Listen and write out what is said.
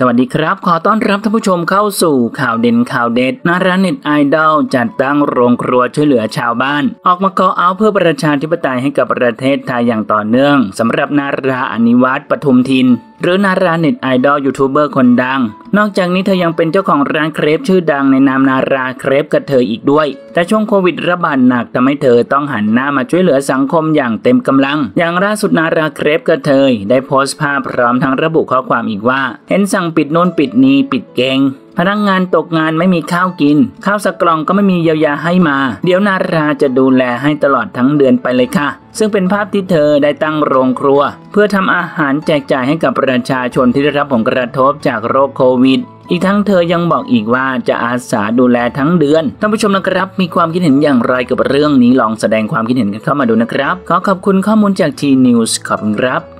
สวัสดีครับ ขอต้อนรับท่านผู้ชมเข้าสู่ข่าวเด่นข่าวเด็ดนาราเน็ตไอดอลจัดตั้งโรงครัวช่วยเหลือชาวบ้าน ออกมาขอเอาเพื่อประชาธิปไตยให้กับประเทศไทยอย่างต่อเนื่องสำหรับนาราอนิวัติ ประทุมถิ่นหรือนาราเน็ตไอดอลยูทูบเบอร์คนดัง นอกจากนี้เธอยังเป็นเจ้าของร้านเครปชื่อดังในนามนาราเครปกระเทยอีกด้วย แต่ช่วงโควิดระบาดหนักทำให้เธอต้องหันหน้ามาช่วยเหลือสังคมอย่างเต็มกำลัง อย่างล่าสุดนาราเครปกระเทยได้โพสต์ภาพพร้อมทั้งระบุข้อความอีกว่า เห็นสั่งปิดโน่นปิดนี้ปิดเกง พนักงงานตกงานไม่มีข้าวกิน ข้าวสักกล่องก็ไม่มีเยียวยาให้มา เดี๋ยวนาราจะดูแลให้ตลอดทั้งเดือนไปเลยค่ะ ซึ่งเป็นภาพที่เธอได้ตั้งโรงครัว เพื่อทำอาหารแจกจ่ายให้กับประชาชนที่ได้รับผลกระทบจากโรคโควิดอีกทั้งเธอยังบอกอีกว่าจะอาสาดูแลทั้งเดือน ท่านผู้ชมนะครับ มีความคิดเห็นอย่างไรกับเรื่องนี้ลองแสดงความคิดเห็นกันเข้ามาดูนะครับ ขอขอบคุณข้อมูลจาก T News ขอบคุณครับ